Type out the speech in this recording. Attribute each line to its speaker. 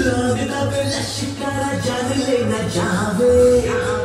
Speaker 1: लगता पे लश्करा जान। लेना चाहवे